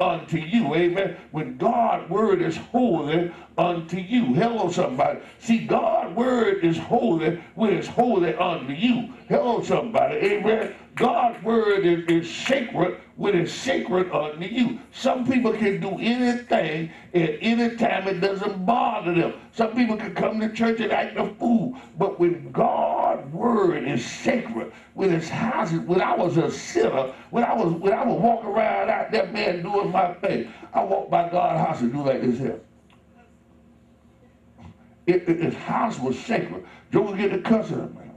unto you. Amen. When God's word is holy unto you. Hello, somebody. See, God's word is holy when it's holy unto you. Hello, somebody. Amen. God's word is, is sacred when it's sacred unto you. Some people can do anything at any time. It doesn't bother them. Some people can come to church and act a fool. But when God's word is sacred, when it's house, when I was a sinner, when I was when I was walking around out there, man, doing my thing, I walked by God's house and do like this here. It, it, his house was sacred. Would get the cussing at me.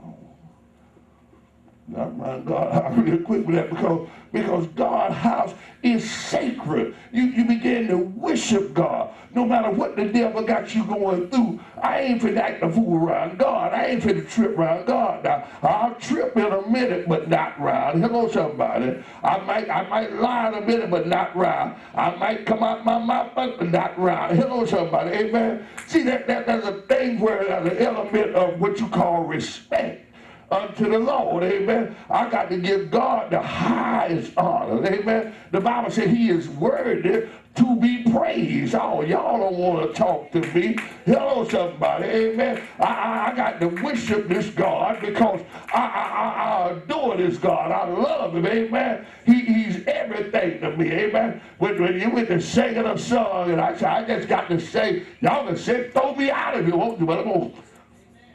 Not my God, I'm really quick with that because, because God's house is sacred. You, you begin to worship God. No matter what the devil got you going through, I ain't finna act a fool around God. I ain't finna trip around God. Now, I'll trip in a minute, but not round. Hello, somebody. I might I might lie in a minute, but not round. I might come out my mouth, but not round. Hello, somebody. Amen. See, that, that there's a thing where there's an element of what you call respect unto the Lord. Amen. I got to give God the highest honor. Amen. The Bible said he is worthy to be praised. Oh, y'all don't want to talk to me. Hello, somebody. Amen. I, I, I got to worship this God because I, I, I, adore this God. I love him. Amen. He, he's everything to me. Amen. When, when you went to singing a song, and I said, I just got to say, y'all can say, throw me out of here, won't you? But I'm gonna,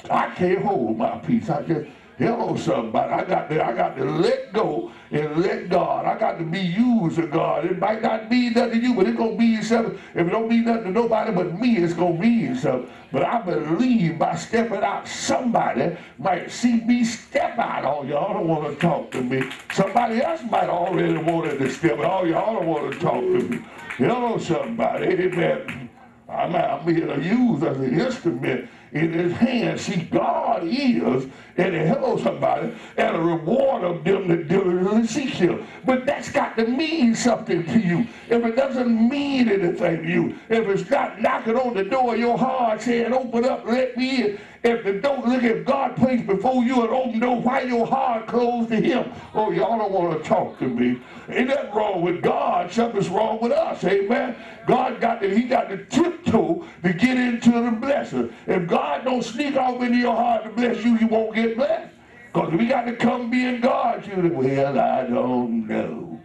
I can't hold my peace. I just Hello, somebody. I got to, I got to let go and let God. I got to be used of God. It might not mean nothing to you, but it's gonna mean something. If it don't mean nothing to nobody but me, it's gonna mean something. But I believe by stepping out, somebody might see me step out. Oh, y'all don't want to talk to me. Somebody else might already wanted to step out. Oh, y'all don't want to talk to me. Hello, somebody. Amen. I'm, I'm here to use as an instrument in his hand. See, God is, and hello somebody, and a reward of them that diligently seek him. But that's got to mean something to you. If it doesn't mean anything to you, if it's not knocking on the door of your heart saying, open up, let me in, if the door, look, if God placed before you an open door, why your heart closed to him? Oh, y'all don't want to talk to me. Ain't that wrong with God? Something's wrong with us. Amen. God got to, he got to tiptoe to get into the blessing. If God don't sneak off into your heart to bless you, you won't get blessed. Because we got to come be in God. You well, I don't know.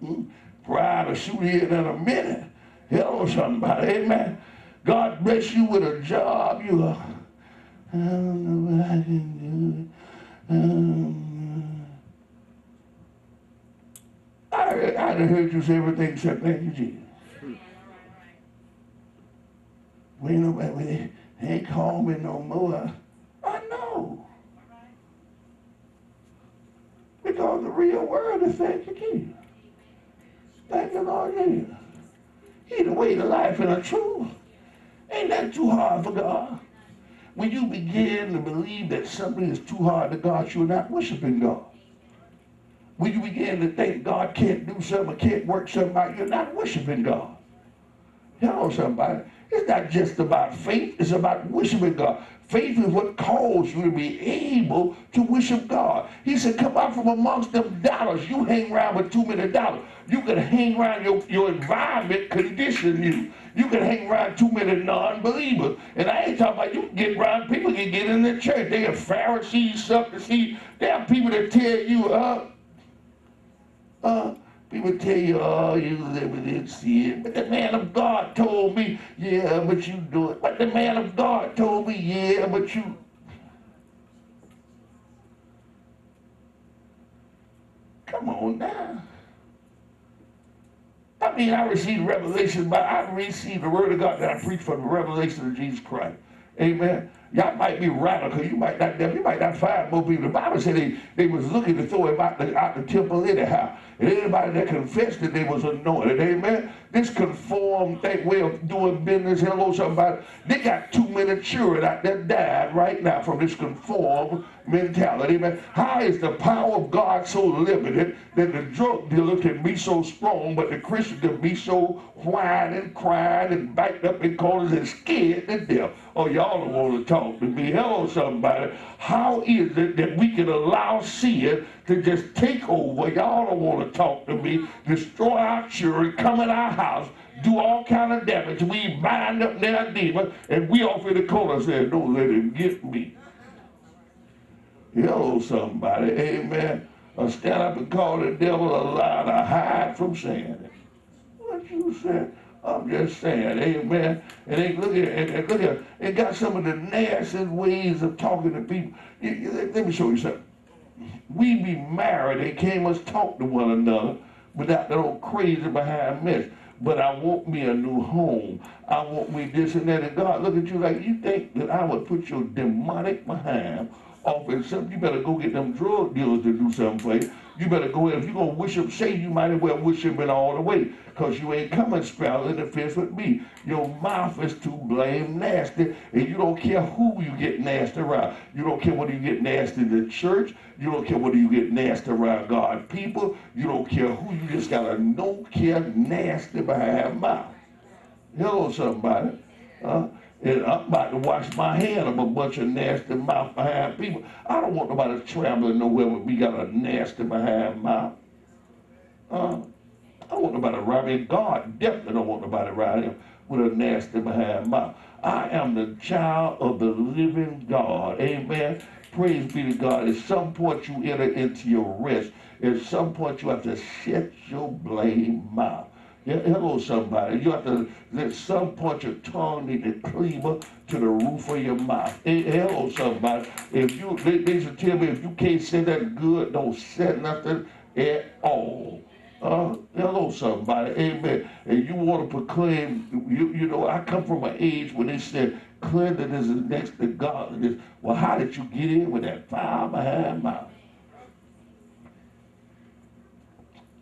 Hmm. Pride will shoot in in a minute. Hello, somebody. Amen. God bless you with a job. You are, I don't know what I can do. Um, I, I heard you say everything except thank you, Jesus. We ain't nobody, we ain't call me no more. I know. Because the real word is thank you, Jesus. Thank you, Lord Jesus. He the way, the life, and the truth. Ain't that too hard for God? When you begin to believe that something is too hard to God, you're not worshiping God. When you begin to think God can't do something can't work something out, you're not worshiping God. Hello, somebody. It's not just about faith, it's about worshiping God. Faith is what calls you to be able to worship God. He said, come out from amongst them dollars. You hang around with too many dollars. You can hang around your, your environment condition you. You can hang around too many non-believers. And I ain't talking about you get around people can get in the church. They are Pharisees, see. There are people that tell you, uh, uh, people tell you, oh, you live in sin. But the man of God told me, yeah, but you do it. But the man of God told me, yeah, but you. Come on now. I mean, I received revelation, but I received the word of God that I preach from the revelation of Jesus Christ. Amen. Y'all might be radical. You might not. You might not find more people. The Bible said they, they was looking to throw him out the, out the temple anyhow. And anybody that confessed that they was anointed, amen. This conformed thing, way of doing business, hello somebody. They got too many children out there died right now from this conformed mentality, amen. How is the power of God so limited that the drug dealer can be so strong, but the Christian can be so whining, crying, and backed up in corners and scared to death? Oh, y'all don't want to talk talk to me? Hello, somebody. How is it that we can allow sin to just take over? Y'all don't want to talk to me. Destroy our children, come in our house, do all kind of damage. We bind up their demons, and we off in the corner saying, don't let him get me. Hello, somebody. Amen. Or stand up and call the devil a lie to hide from it. What you said? I'm just saying, amen. And they look at and look at it got some of the nastiest ways of talking to people. Let me show you something. We be married they can't much talk to one another without that old crazy behind mess. But I want me a new home. I want me this and that. And God look at you like you think that I would put your demonic behind off in something. You better go get them drug dealers to do something for you. You better go in. If you're going to worship Satan, you might as well worship it all the way because you ain't coming straddling the fence with me. Your mouth is too blame nasty, and you don't care who you get nasty around. You don't care whether you get nasty in the church. You don't care whether you get nasty around God people. You don't care who. You just got a no care nasty behind mouth. Hello, somebody. Uh, and I'm about to wash my hand of a bunch of nasty mouth behind people. I don't want nobody traveling nowhere with me got a nasty behind mouth. Uh, I don't want nobody around God definitely don't want nobody around him with a nasty behind mouth. I am the child of the living God. Amen. Praise be to God. At some point you enter into your rest. At some point you have to shut your blame mouth. Hello, somebody. You have to, at some point, your tongue need to cleave up to the roof of your mouth. Hey, Hello, somebody. If you, they, they should tell me, if you can't say that good, don't say nothing at all. Uh, hello, somebody. Amen. And you want to proclaim, you, you know, I come from an age when they said cleanliness is next to godliness. Well, how did you get in with that fire behind mouth?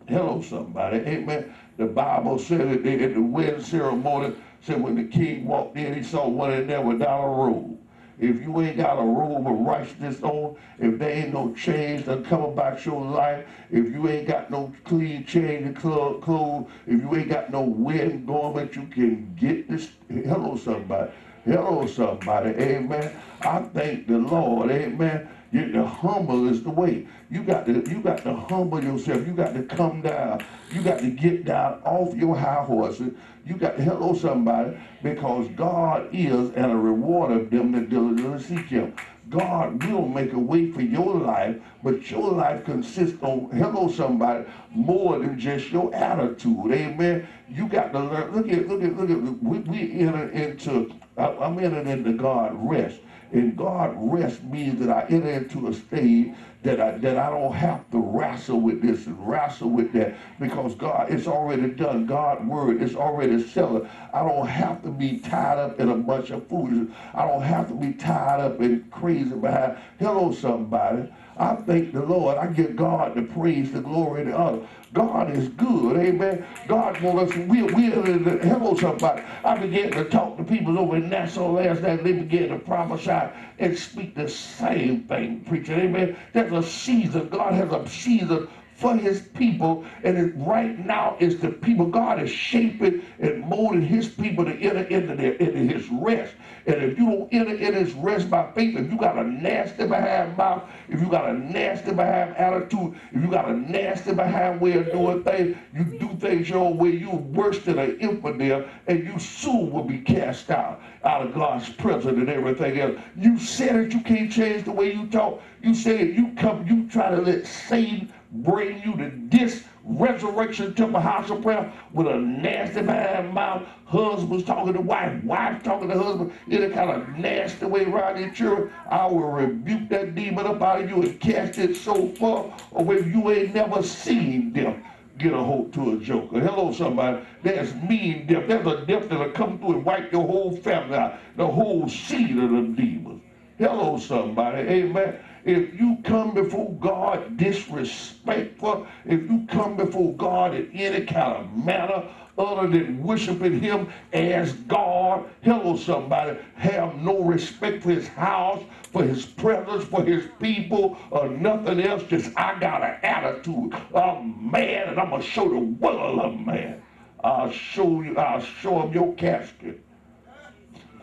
Hello, somebody. Amen. The Bible said that they, at the wedding ceremony, said when the king walked in, he saw one in there without a robe. If you ain't got a robe of righteousness on, if there ain't no change that come about your life, if you ain't got no clean change of clothes, if you ain't got no wedding garment, you can get this. Hello, somebody. Hello, somebody. Amen. I thank the Lord. Amen you, the humble is the way. You got to you got to humble yourself. You got to come down. You got to get down off your high horses. You got to hello somebody because God is and a reward of them that diligently seek Him. God will make a way for your life, but your life consists on, hello somebody more than just your attitude. Amen. You got to learn. Look at look at look at. We, we enter into. I'm entering into God rest. And God rest means that I enter into a state that I, that I don't have to wrestle with this and wrestle with that because God, it's already done. God word is already settled. I don't have to be tied up in a bunch of foolishness. I don't have to be tied up in crazy behind. Hello, somebody. I thank the Lord. I give God the praise, the glory, the honor. God is good. Amen. God wants us. We, we, hello, somebody. I began to talk to people over in Nassau last night. They began to prophesy and speak the same thing, preacher. Amen. There's a season. God has a season for his people. And it, right now is the people God is shaping and molding his people to enter into, their, into his rest. And if you don't enter into his rest by faith, if you got a nasty behind mouth, if you got a nasty behind attitude, if you got a nasty behind way of doing things, you do things your way, you're worse than an infidel, and you soon will be cast out, out of God's presence and everything else. You said that you can't change the way you talk. You said you come, you try to let Satan bring you to this resurrection temple house of prayer with a nasty bad mouth, husbands talking to wife, wife talking to husband in a kind of nasty way around your children, I will rebuke that demon up out of you and cast it so far away you ain't never seen them get a hold to a joker. Hello, somebody. There's mean death. There's a death that'll come through and wipe your whole family out, the whole seed of the demons. Hello, somebody. Amen if you come before God disrespectful, if you come before God in any kind of manner other than worshiping him as God, hello somebody, have no respect for his house, for his presence, for his people, or nothing else, just I got an attitude. I'm mad and I'm going to show the world I'm mad. I'll show you, I'll show him your casket.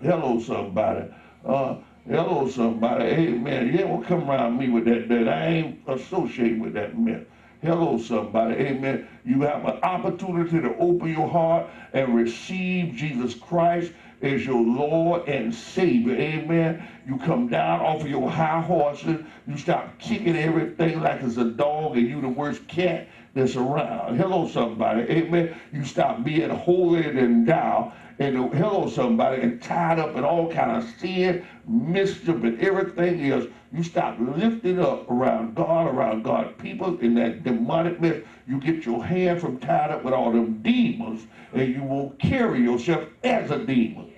Hello somebody. Uh, Hello, somebody. Amen. You ain't gonna come around me with that. That I ain't associated with that mess. Hello, somebody. Amen. You have an opportunity to open your heart and receive Jesus Christ as your Lord and Savior. Amen. You come down off of your high horses. You stop kicking everything like it's a dog and you the worst cat that's around. Hello, somebody. Amen. You stop being holier than thou and hello somebody and tied up in all kind of sin, mischief, and everything else. You stop lifting up around God, around God people in that demonic mess. You get your hand from tied up with all them demons, and you won't carry yourself as a demon.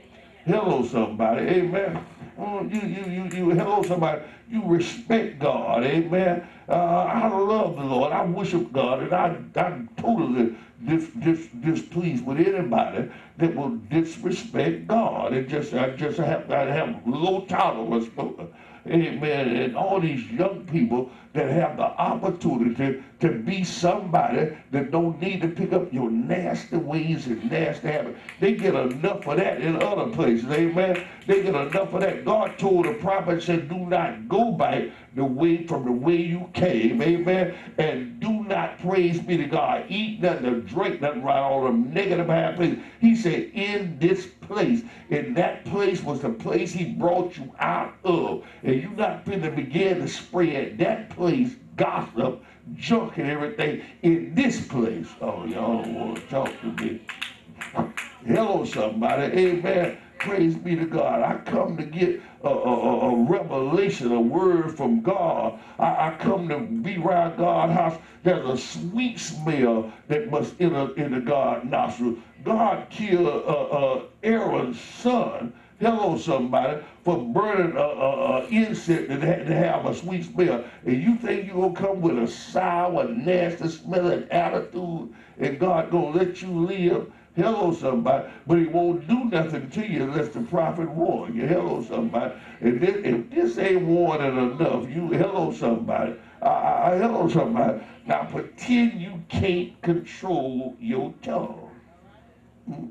Hello, somebody. Amen. You, you, you, you, hello, somebody. You respect God. Amen. Uh, I love the Lord. I worship God, and I, I'm totally dis, dis, displeased with anybody that will disrespect God. It just, I just have, I have low tolerance for Amen. And all these young people that have the opportunity to be somebody that don't need to pick up your nasty ways and nasty habits. They get enough of that in other places. Amen. They get enough of that. God told the prophet, said, do not go back the way from the way you came. Amen. And do not praise be to God. Eat nothing drink nothing right all them negative habits. He said, in this place, and that place was the place he brought you out of. And you not finna begin to spread that place gossip, junk and everything in this place. Oh, y'all want to talk to me. Hello, somebody. Amen. Praise be to God. I come to get a, a, a revelation, a word from God. I, I, come to be around God's house. There's a sweet smell that must enter into God's nostril. God killed uh, uh, Aaron's son hello somebody, for burning a, a, a incense that had to have a sweet smell. And you think you're going to come with a sour, nasty smelling attitude and God going to let you live? Hello, somebody. But he won't do nothing to you unless the prophet warn you. Hello, somebody. If this, if this ain't warning enough, you, hello, somebody. Uh, uh, hello, somebody. Now pretend you can't control your tongue. Hmm?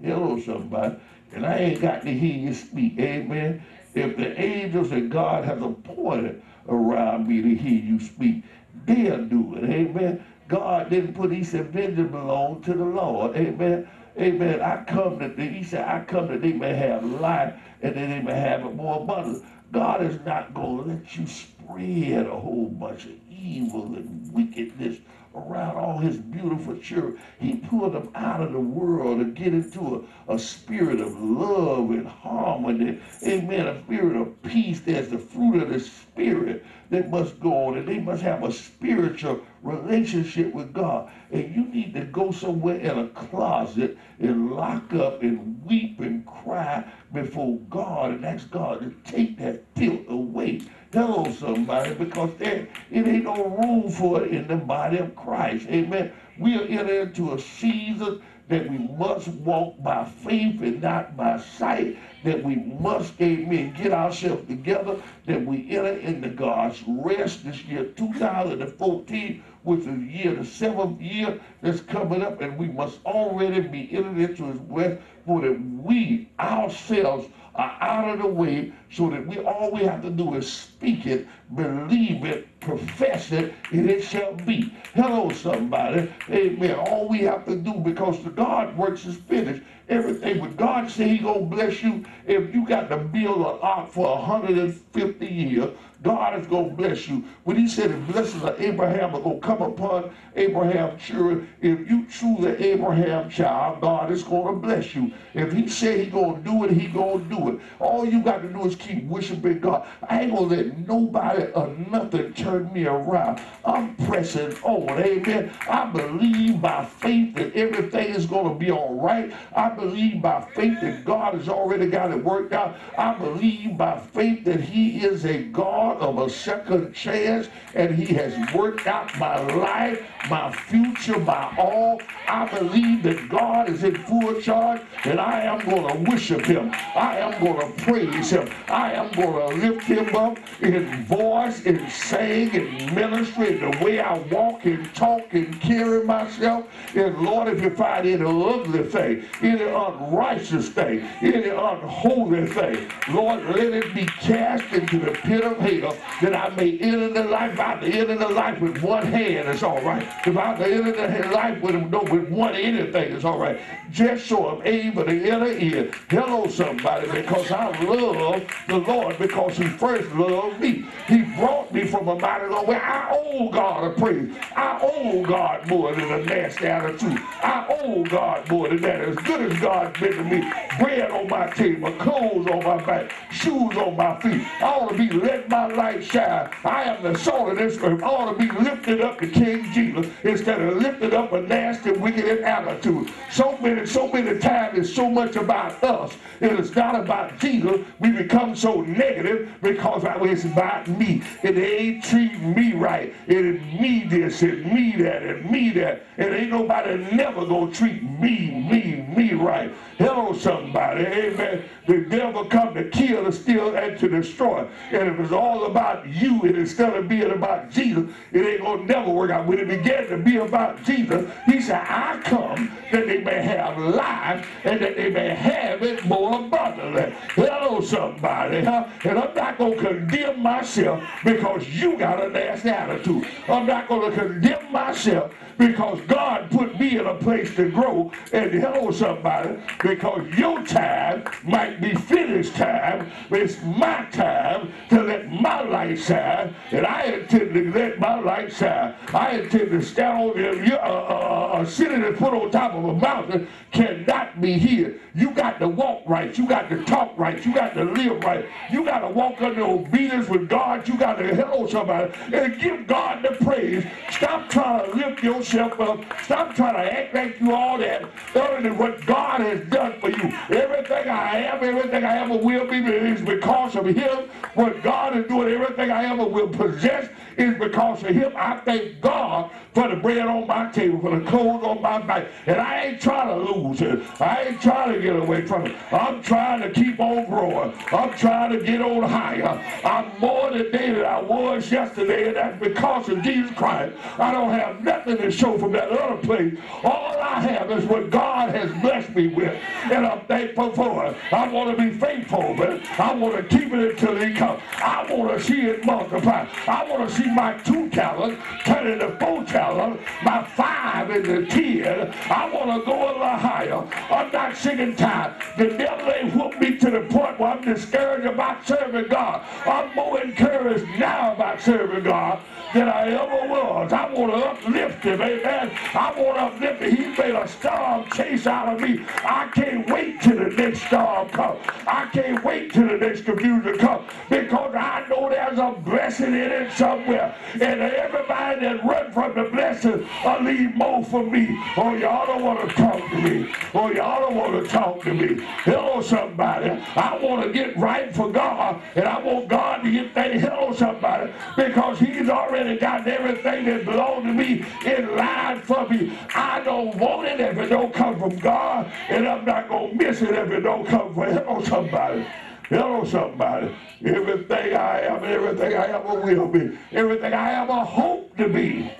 Hello, somebody. And I ain't got to hear you speak. Amen. If the angels that God has appointed around me to hear you speak, they'll do it. Amen. God didn't put, he said, vengeance belong to the Lord. Amen. Amen. I come that he said, I come that they may have life and that they may have it more abundant. God is not going to let you spread a whole bunch of evil and wickedness around all his beautiful children. He pulled them out of the world to get into a, a spirit of love and harmony. Amen. A spirit of peace. There's the fruit of the spirit that must go on. And they must have a spiritual relationship with God. And you need to go somewhere in a closet and lock up and weep and cry before God and ask God to take that filth away Hello, somebody, because there it ain't no room for it in the body of Christ. Amen. We are entering into a season that we must walk by faith and not by sight, that we must, amen, get ourselves together, that we enter into God's rest this year, 2014, which is the year, the seventh year that's coming up, and we must already be entered into his rest for that we ourselves are out of the way so that we all we have to do is speak it, believe it, profess it, and it shall be. Hello, somebody. Amen. All we have to do because the God works is finished. Everything. But God say he gonna bless you if you got to build an ark for 150 years. God is to bless you. When he said the blessings of Abraham are to come upon Abraham's children, if you truly Abraham child, God is going to bless you. If he said he to do it, he to do it. All you got to do is keep worshiping God. I ain't to let nobody or nothing turn me around. I'm pressing on. Amen. I believe by faith that everything is going to be all right. I believe by faith that God has already got it worked out. I believe by faith that he is a God God of a second chance, and He has worked out my life, my future, my all. I believe that God is in full charge, and I am going to worship Him. I am going to praise Him. I am going to lift Him up in voice, in saying, and ministry, in the way I walk and talk and carry myself. And Lord, if you find any ugly thing, any unrighteous thing, any unholy thing, Lord, let it be cast into the pit of hell that I may enter the life. By the end of the life with one hand, it's all right. If I the end of the life with, with one anything, it's all right. Just so I'm able to enter in. Hello, somebody, because I love the Lord because He first loved me. He brought me from a mighty long way. I owe God a praise. I owe God more than a nasty attitude. I owe God more than that. As good as God's been to me, bread on my table, clothes on my back, shoes on my feet. I ought to be let my light shine. I am the salt of this earth. I ought to be lifted up to King Jesus instead of lifted up a nasty, wicked attitude. So many, so many times it's so much about us. It is not about Jesus. We become so negative because it's about me. And they ain't treating me right. And it me this and me that and me that. And ain't nobody never gonna treat me, me, me right. Hello, somebody. Amen. The devil come to kill, to steal, and to destroy. And if it's all about you and instead of being about Jesus, it ain't gonna never work out. When it began to be about Jesus, he said, I come that they may have life and that they may have it more abundantly. Hello, somebody. Huh? And I'm not gonna condemn myself because you got a nasty attitude. I'm not gonna condemn myself because God put me in a place to grow. And hello, somebody, because your time might be finished time. but It's my time to let my light shine, and I intend to let my light shine. I intend to stand on the, uh, uh, a city that's put on top of a mountain cannot be here. You got to walk right. You got to talk right. You got to live right. You got to walk under obedience with God. You got to hello somebody and give God the praise. Stop trying to lift yourself up. Stop trying to act like you all that other than what God has done for you. Everything I am, everything I ever will be is because of Him. What God is doing, everything I ever will possess is because of Him. I thank God for the bread on my table, for the clothes on my back. And I ain't trying to lose it. I ain't trying to get away from it. I'm trying to keep on growing. I'm trying to get on higher. I'm more today than I was yesterday, and that's because of Jesus Christ. I don't have nothing to show from that other place. All I have is what God has blessed me with, and I'm thankful for it. I want to be faithful, but I want to keep it until He comes. I want to see it multiply. I want to see my two talents turn into four talents my five into ten. I want to go a little higher. I'm not sick and. The devil ain't whooped me to the point where I'm discouraged about serving God. I'm more encouraged now about serving God than I ever was. I want to uplift him, amen. I want to uplift him. He made a storm chase out of me. I can't wait till the next storm comes. I can't wait till the next confusion comes because I there's a blessing in it somewhere. And everybody that run from the blessing will leave more for me. Oh, y'all don't want to talk to me. Oh, y'all don't want to talk to me. Hello, somebody. I want to get right for God, and I want God to get that hello, somebody, because he's already already got everything that belongs to me in line for me. I don't want it if it don't come from God, and I'm not going to miss it if it don't come from hello somebody. Hello, somebody. Everything I am, everything I ever will be, everything I ever hope to be.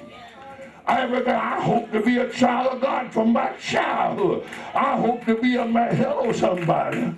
Everything I hope to be a child of God from my childhood. I hope to be a man. Hello, somebody.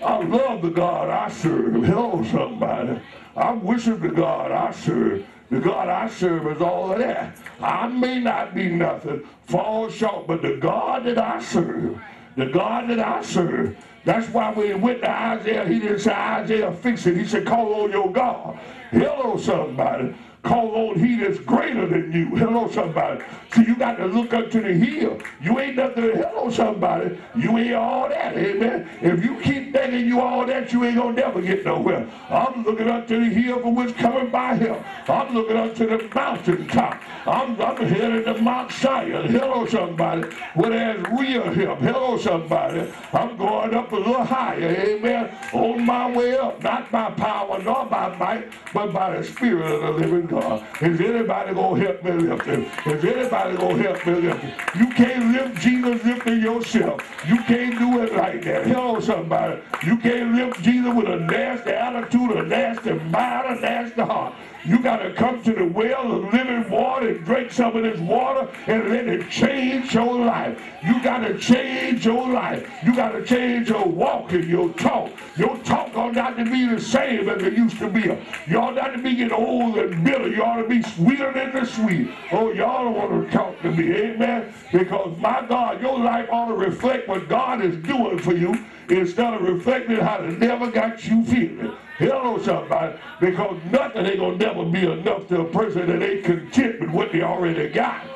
I love the God I serve. Hello, somebody. I worship the God I serve. The God I serve is all of that. I may not be nothing, fall short, but the God that I serve, the God that I serve, that's why when he went to Isaiah, he didn't say, Isaiah, fix it. He said, call on your God. Hello, somebody. Oh, call on he that's greater than you. Hello, somebody. See, you got to look up to the hill. You ain't nothing. Hello, somebody. You ain't all that. Amen. If you keep thinking you all that, you ain't going to never get nowhere. I'm looking up to the hill from which coming by him. I'm looking up to the mountaintop. I'm, I'm headed to Mount Zion. Hello, somebody. Where there's real help. Hello, somebody. I'm going up a little higher. Amen. On my way up. Not by power nor by might, but by the Spirit of the living God. Uh, Is anybody going to help me lift him? Is anybody going to help me lift him? You can't lift Jesus lifting yourself. You can't do it like that. Hello, somebody. You can't lift Jesus with a nasty attitude, a nasty mind, a nasty heart. You got to come to the well of living water and drink some of this water and let it change your life. You got to change your life. You got to change your walk and your talk. Your talk ought not to be the same as it used to be. You ought not to be getting old and bitter. You ought to be sweeter than the sweet. Oh, y'all don't want to talk to me. Amen. Because my God, your life ought to reflect what God is doing for you instead of reflecting how the devil got you feeling. Hello, somebody. Because nothing ain't going to never be enough to a person that ain't content with what they already got.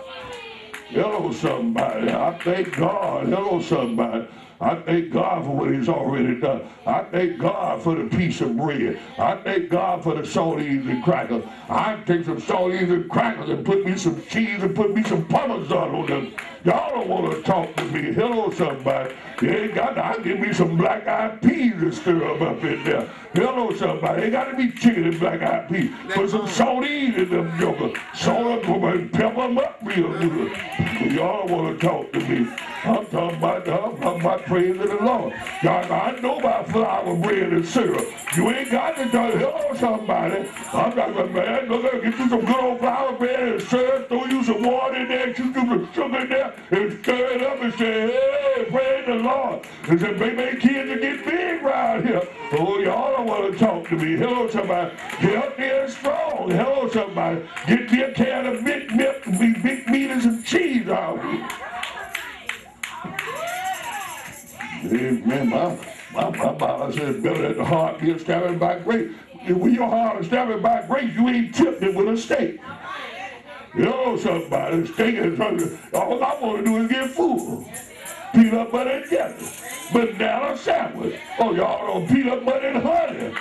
Hello, somebody. I thank God. Hello, somebody. I thank God for what he's already done. I thank God for the piece of bread. I thank God for the saltines and crackers. I take some saltines and crackers and put me some cheese and put me some parmesan on them. Y'all don't want to talk to me. Hello, somebody. You ain't got to. I give me some black eyed peas to stir them up in there. Hello, somebody. Ain't got to be chicken and black eyed peas. Put some saltines in them jokers. Salt them and pepper them up real good. Y'all don't want to talk to me. I'm talking about, I'm talking about praising the Lord. Y'all, I know about flour, bread, and syrup. You ain't got to tell hello somebody. I'm not gonna man, go there, get you some good old flour, bread, and syrup, throw you some water in there, you some sugar in there, and stir it up and say, hey, praise the Lord. And say, baby, kids are getting big right here. Oh, y'all don't want to talk to me. Hello, somebody. Healthy and strong. Hello, somebody. Get me a can of big milk, big meat and some cheese out here. Amen. My, my, my Bible says, better at the heart be established by grace. When your heart is established by grace, you ain't tipped it with a stake. You know somebody, steak is all I want to do is get food. Peanut butter and jelly. Banana sandwich. Oh, y'all know peanut butter and honey.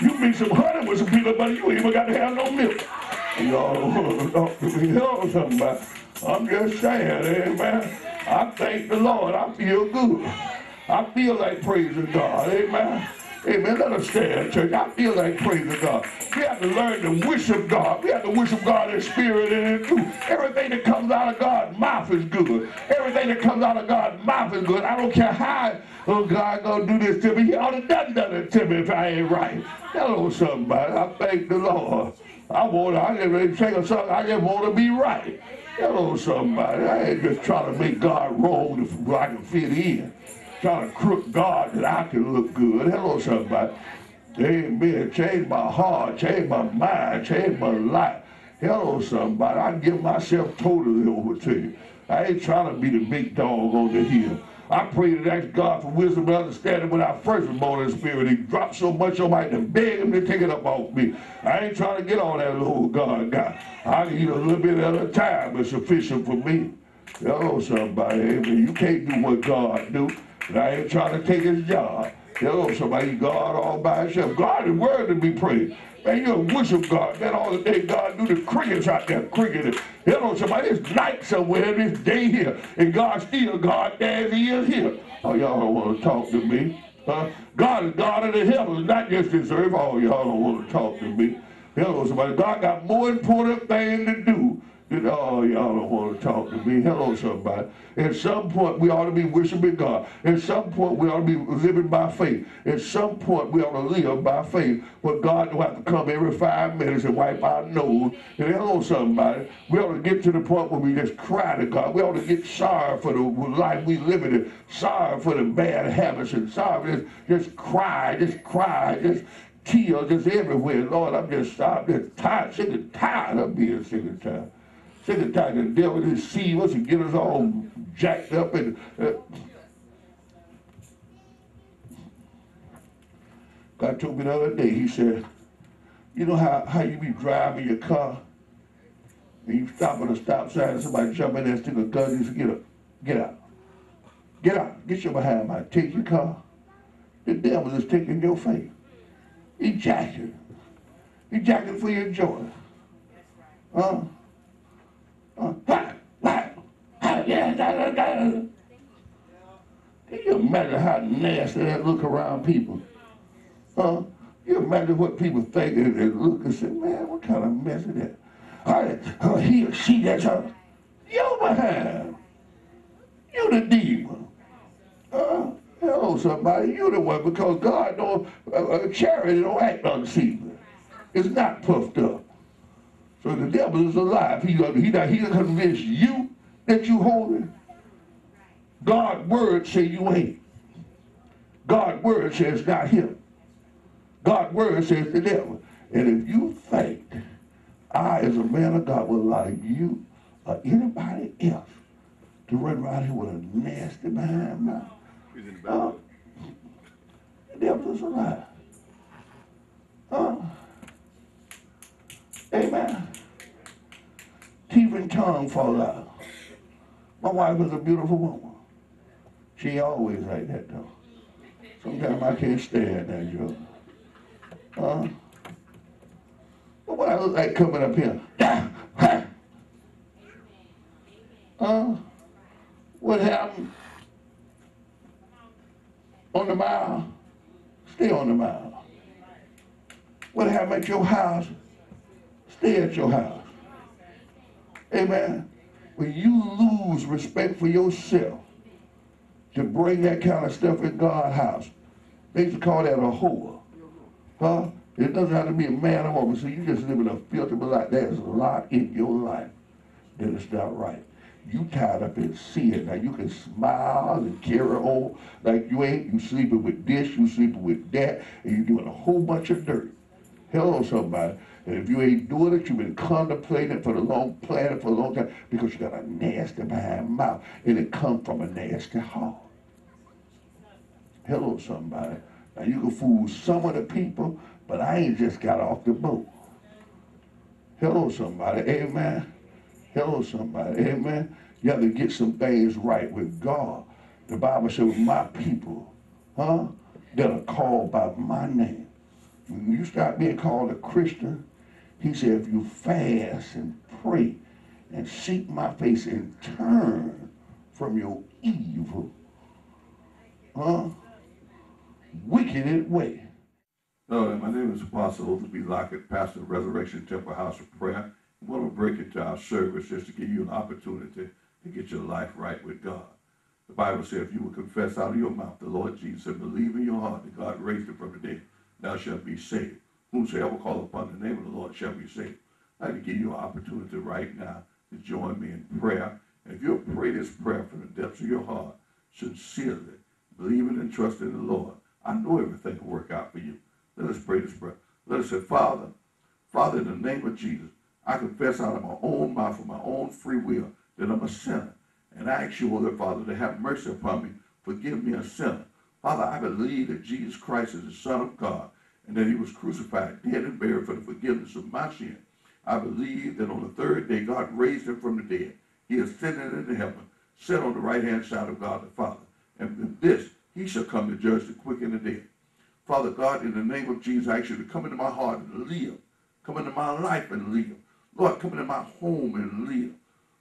You mix some honey with some peanut butter, you ain't even got to have no milk. Y'all don't want to me. You know somebody. I'm just saying, eh, amen. I thank the Lord. I feel good. I feel like praising God. Amen. Amen. Let us stand, church. I feel like praising God. We have to learn to worship God. We have to worship God in spirit and in truth. Everything that comes out of God's mouth is good. Everything that comes out of God's mouth is good. I don't care how, oh, God gonna do this to me. He ought to done done it to me if I ain't right. Hello, somebody. I thank the Lord. I want I just sing a song. I just want to be right. Hello, somebody. I ain't just trying to make God wrong so I can fit in. Trying to crook God that I can look good. Hello, somebody. Amen. Change my heart, change my mind, change my life. Hello, somebody. I give myself totally over to you. I ain't trying to be the big dog on the hill. I pray to ask God for wisdom and understanding when I first was born in the spirit. He dropped so much on my to beg him to take it up off me. I ain't trying to get all that little God got. I need a little bit at a time. It's sufficient for me. Hello, somebody. Amen. You can't do what God do. And I ain't trying to take his job. Hello, somebody. God all by himself. God is worthy to be praised. Man, you worship God. Man, all the day God do the crickets out there. You know, somebody, it's night somewhere, this day here, and God still God as he is here. Oh, y'all don't want to talk to me. Huh? God is God of the heavens, not just this earth. Oh, y'all don't want to talk to me. Hello, somebody. God got more important things to do Oh, y'all don't want to talk to me. Hello, somebody. At some point, we ought to be worshiping God. At some point, we ought to be living by faith. At some point, we ought to live by faith. But God don't have to come every five minutes and wipe our nose. And hello, somebody. We ought to get to the point where we just cry to God. We ought to get sorry for the life we live in. Sorry for the bad habits and sorry. Just, just cry, just cry, just tears just everywhere. Lord, I'm just, I'm just tired, sick and tired of being sick and tired. Sick and tired of the devil deceive us and get us all jacked up and uh, God told me the other day, he said, You know how, how you be driving your car and you stop at a stop sign and somebody jump in there and stick a gun you say, get up, get out. Get out, get your behind out, take your car. The devil is taking your faith. He jacking. He jacking for your joy. Huh? You imagine how nasty that look around people? Huh? You imagine what people think and they look and say, man, what kind of mess is that? I, uh, he or she that's her. Your behind. You the demon. Uh, hello, somebody. You the one because God don't, uh, uh, charity don't act unseemly. It's not puffed up. So the devil is alive. He, he, he, convince you that you holy. God's word say you ain't. God's word says not him. God's word says the devil. And if you think I, as a man of God, would like you or anybody else to run around here with a nasty behind mouth, uh, the devil is alive. Uh, amen. Teeth and tongue fall out. My wife is a beautiful woman. She always like that though. Sometimes I can't stand that joke. Uh, what I look like coming up here? uh, what happened on the mile? Stay on the mile. What happened at your house? Stay at your house. Amen. When you lose respect for yourself to bring that kind of stuff in God's house, they used to call that a whore. Huh? It doesn't have to be a man or woman. So you just living a filthy life. There's a lot in your life that is not right. You tied up in sin. Now you can smile and carry on like you ain't. You sleeping with this, you sleeping with that, and you doing a whole bunch of dirt. Hello, somebody. And if you ain't doing it, you've been contemplating for the long, planning for a long time because you got a nasty behind mouth, and it comes from a nasty heart. Hello, somebody. Now you can fool some of the people, but I ain't just got off the boat. Hello, somebody. Amen. Hello, somebody. Amen. You have to get some things right with God. The Bible says, my people, huh, that are called by my name. When you start being called a Christian, he said, if you fast and pray and seek my face and turn from your evil, huh, wicked way. Hello, my name is Apostle B. Lockett, pastor of Resurrection Temple House of Prayer. I want to break into our service just to give you an opportunity to get your life right with God. The Bible says if you will confess out of your mouth the Lord Jesus and believe in your heart that God raised him from the dead, thou shalt be saved. Whosoever call upon the name of the Lord shall be saved. I'd like to give you an opportunity right now to join me in prayer. And if you'll pray this prayer from the depths of your heart, sincerely, believing and trusting in the Lord, I know everything will work out for you. Let us pray this prayer. Let us say, Father, Father, in the name of Jesus, I confess out of my own mouth, of my own free will, that I'm a sinner. And I ask you, Holy Father, to have mercy upon me. Forgive me a sinner. Father, I believe that Jesus Christ is the Son of God and that he was crucified, dead, and buried for the forgiveness of my sin. I believe that on the third day God raised him from the dead. He ascended into heaven, sat on the right-hand side of God the Father. And with this, he shall come to judge the quick and the dead. Father God, in the name of Jesus, I ask you to come into my heart and live. Come into my life and live. Lord, come into my home and live.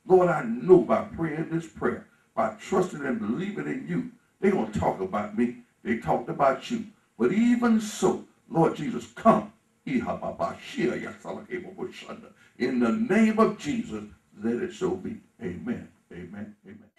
Lord, I know by praying this prayer, by trusting and believing in you, they're going to talk about me. They talked about you. But even so, Lord Jesus, come. In the name of Jesus, let it so be. Amen. Amen. Amen.